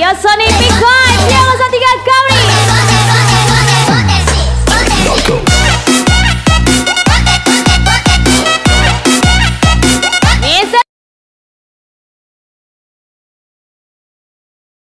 Yes, Sony